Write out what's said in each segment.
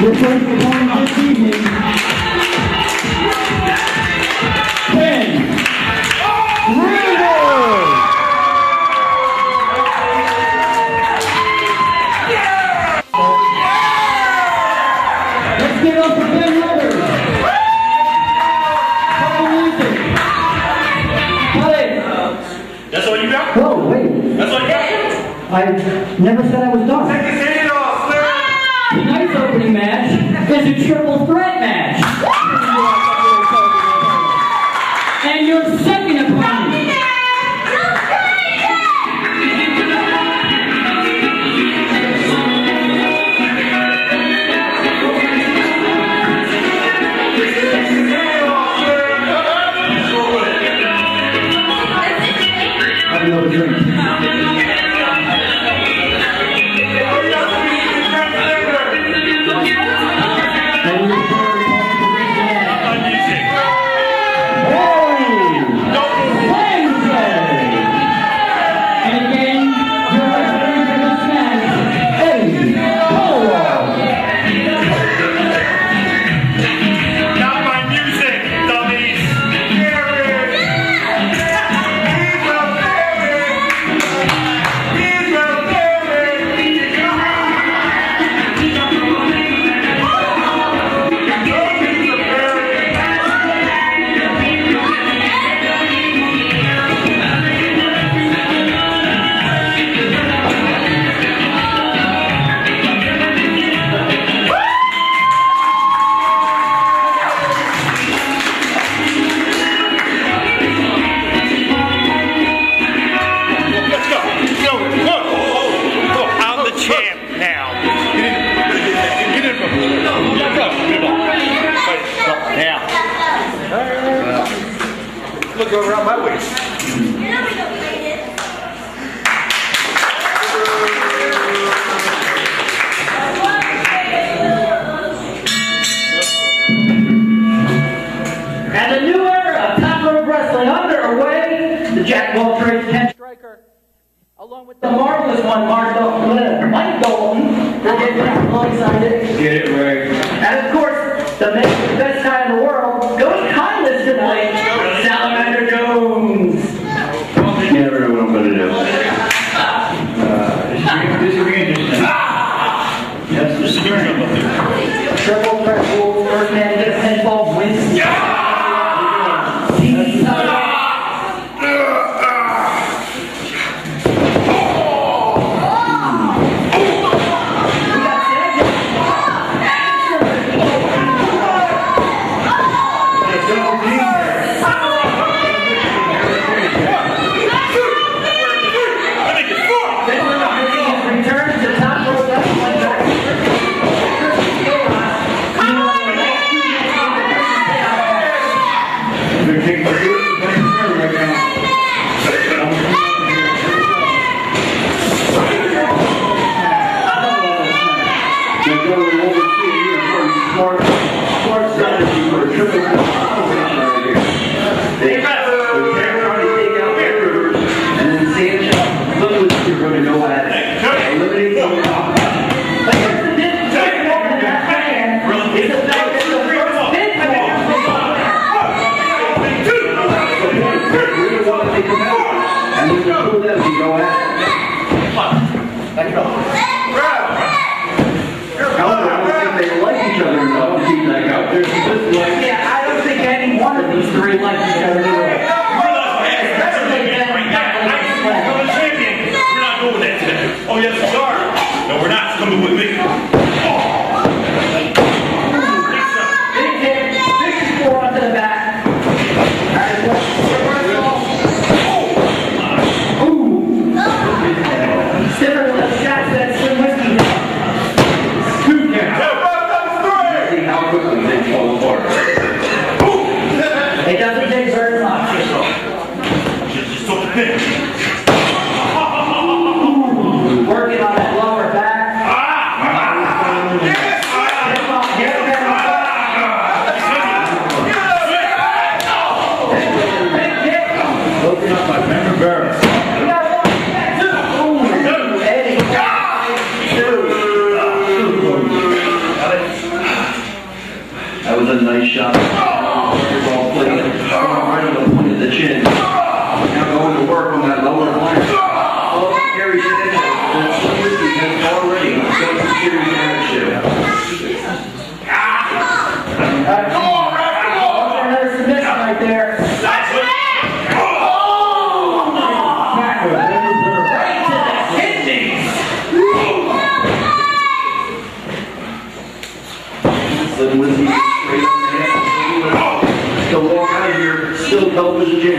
We're playing for Paul this evening. Yeah. Let's get. That's all you got? Oh, wait. That's all got? I never said I was done jeopardy match is a triple threat match. go around my waist. And the new era uh, of top rope wrestling underway, the Jack Waltrip Ken Striker, along with the marvelous one, Mark Dalton, uh, Mike Dalton, will get alongside it. Get it right. And of course, the Did you read Three a together. Özgür.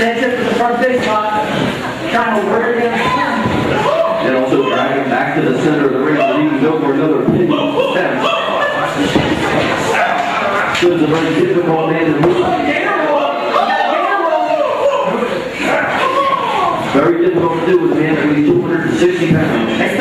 Stand up to the front big spot, trying to wear him down. And also drag him back to the center of the ring, and even go for another pin. So it's a very difficult man to move. Very difficult to do with a man that weighs 260 pounds.